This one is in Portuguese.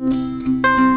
Música